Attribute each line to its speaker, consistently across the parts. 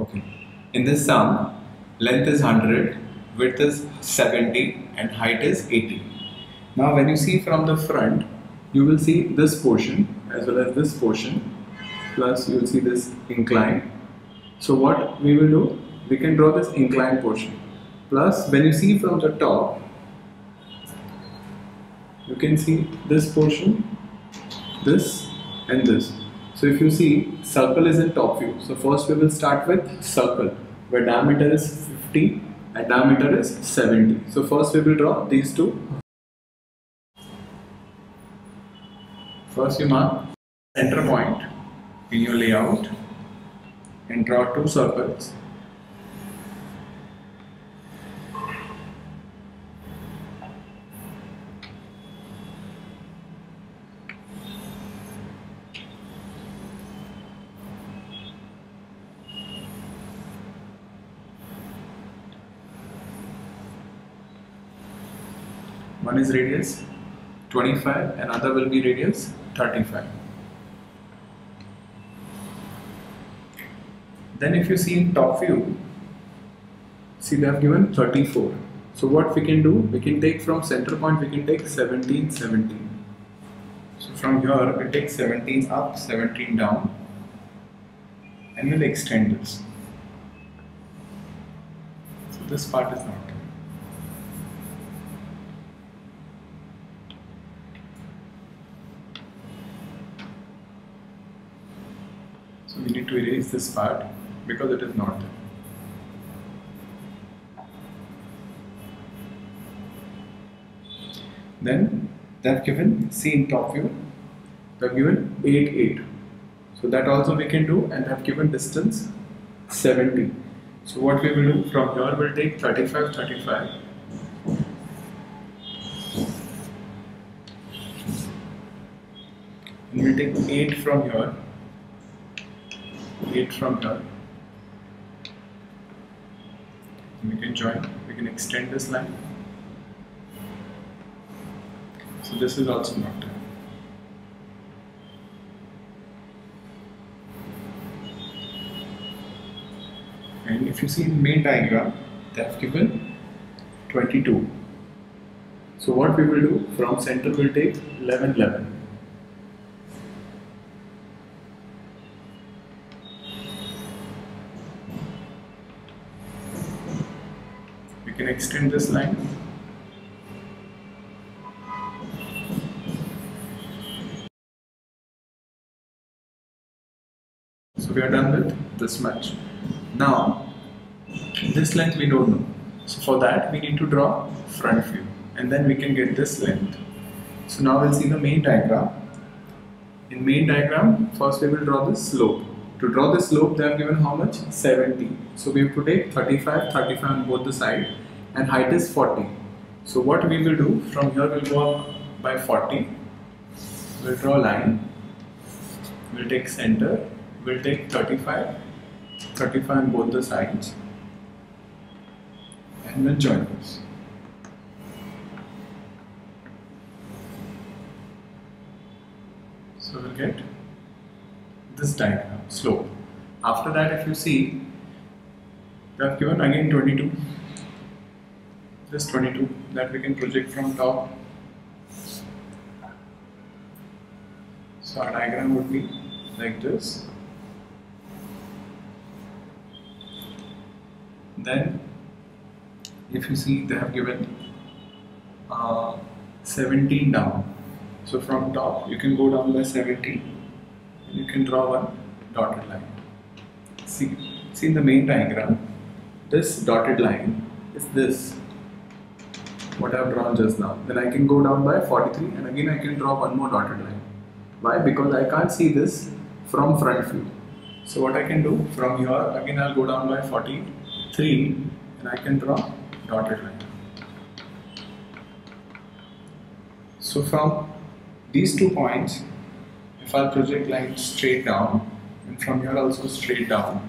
Speaker 1: Okay. In this sum, length is 100, width is 70 and height is 80. Now when you see from the front, you will see this portion as well as this portion plus you will see this incline. So what we will do, we can draw this inclined portion. Plus when you see from the top, you can see this portion, this and this. So if you see circle is in top view. So first we will start with circle where diameter is 50 and diameter is 70. So first we will draw these two. First you mark center point in your layout and draw two circles. One is radius 25 and other will be radius 35. Then if you see in top view, see they have given 34. So what we can do, we can take from center point, we can take 17, 17. So from here, we take 17 up, 17 down and we'll extend this. So this part is not. So we need to erase this part because it is not there. Then they have given C in top view, they have given 8 8. So that also we can do and they have given distance 70. So what we will do from here we'll take 35 35. And we'll take 8 from here 8 from here. We can join, we can extend this line. So this is also not done. And if you see in main diagram, they have given 22. So what we will do, from center we'll take 11, 11. Can extend this line. So we are done with this much. Now, this length we don't know. So for that we need to draw front view and then we can get this length. So now we'll see the main diagram. In main diagram, first we will draw the slope. To draw the slope, they have given how much? 70. So we have to take 35, 35 on both the side and height is 40. So what we will do, from here we'll go up by 40. We'll draw a line. We'll take center. We'll take 35, 35 on both the sides. And we'll join this. So we'll get this diagram, slope. After that, if you see, they have given again 22. This 22 that we can project from top. So our diagram would be like this. Then, if you see, they have given uh, 17 down. So from top, you can go down by 17 and you can draw one dotted line. See, see in the main diagram, this dotted line is this, what I have drawn just now. Then I can go down by 43 and again I can draw one more dotted line. Why? Because I can't see this from front view. So what I can do, from here, again I'll go down by 43 and I can draw dotted line. So from these two points, if I project line straight down and from here also straight down,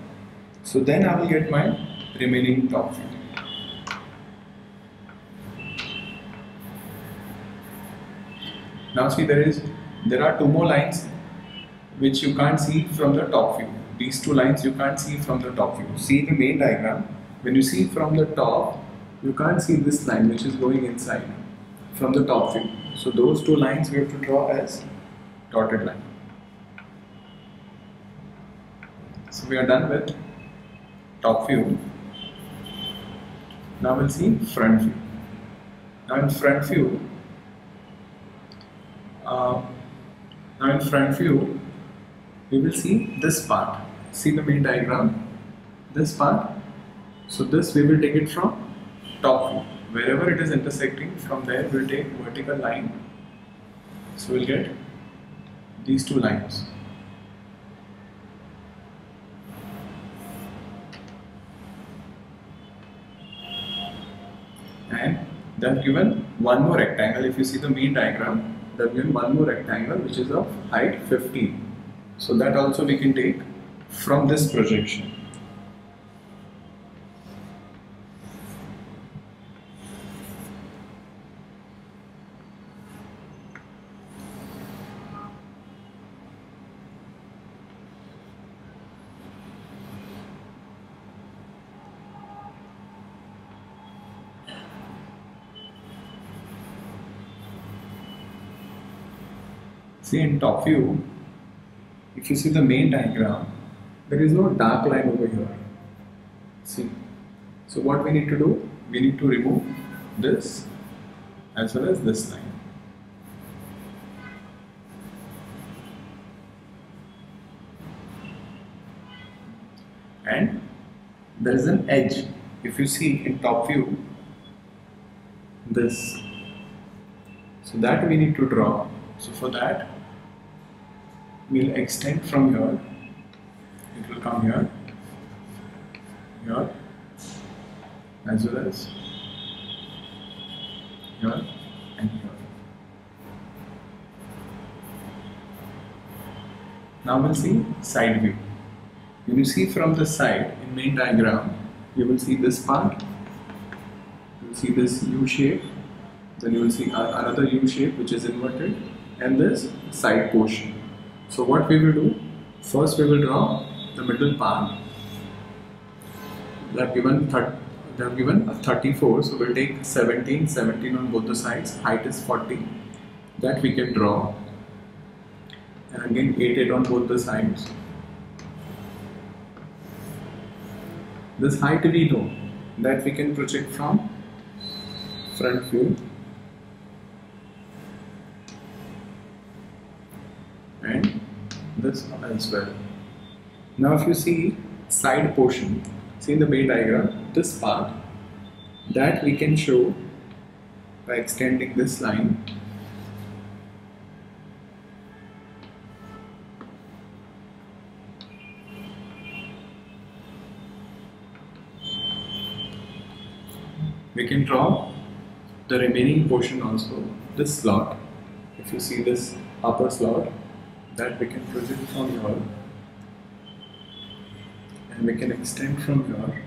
Speaker 1: so then I will get my remaining top view. Now see there is there are two more lines which you can't see from the top view. these two lines you can't see from the top view. See the main diagram. When you see from the top, you can't see this line which is going inside from the top view. So those two lines we have to draw as dotted line. So we are done with top view. Now we'll see front view. Now in front view, uh, now in front view, we will see this part. See the main diagram, this part. So this we will take it from top view. Wherever it is intersecting, from there we'll take vertical line. So we'll get these two lines. And have given one more rectangle. If you see the main diagram, they have one more rectangle which is of height 15. So that also we can take from this projection. See in top view, if you see the main diagram, there is no dark line over here. See. So what we need to do? We need to remove this as well as this line. And there is an edge. If you see in top view, this. So that we need to draw. So for that, we'll extend from here. It will come here. Here. As well as here and here. Now we'll see side view. When you see from the side in main diagram you will see this part. You will see this U shape. Then you will see another U shape which is inverted. And this side portion so what we will do, first we will draw the middle part. They have given they have given a 34, so we'll take 17, 17 on both the sides. Height is 40. That we can draw, and again 8, 8 on both the sides. This height we know that we can project from front view this. Now if you see side portion, see in the main diagram, this part, that we can show by extending this line we can draw the remaining portion also this slot if you see this upper slot that we can project from here and we can extend from here.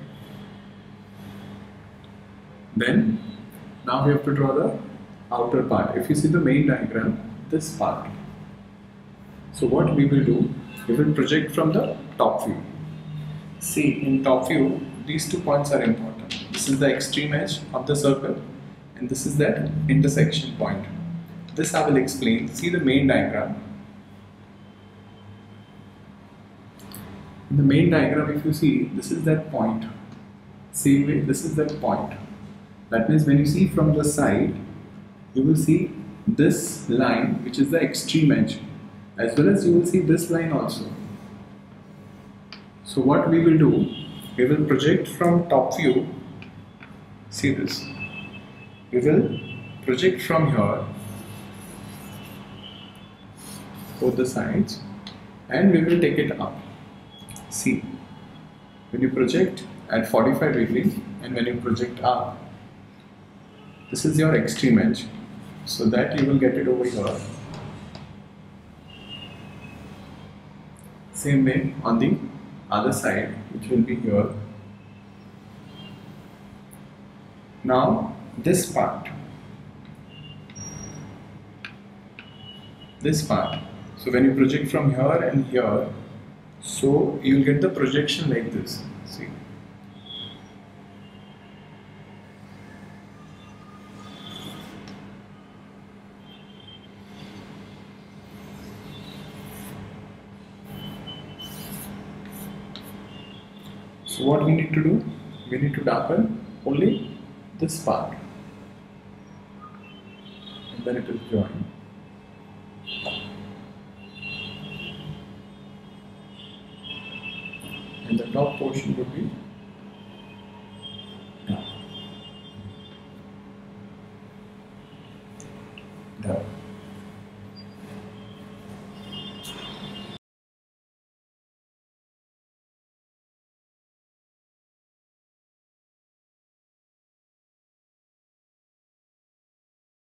Speaker 1: Then now we have to draw the outer part. If you see the main diagram this part. So what we will do we will project from the top view. See in top view these two points are important. This is the extreme edge of the circle and this is that intersection point. This I will explain. See the main diagram In the main diagram, if you see, this is that point. Same way, this is that point. That means when you see from the side, you will see this line, which is the extreme edge, as well as you will see this line also. So what we will do, we will project from top view, see this, we will project from here, both the sides, and we will take it up. See, when you project at 45 degrees and when you project up, this is your extreme edge. So that you will get it over here. Same way on the other side, which will be here. Now, this part, this part. So when you project from here and here, So you'll get the projection like this. See. So what we need to do? We need to darken only this part. And then it will join. And the top portion would be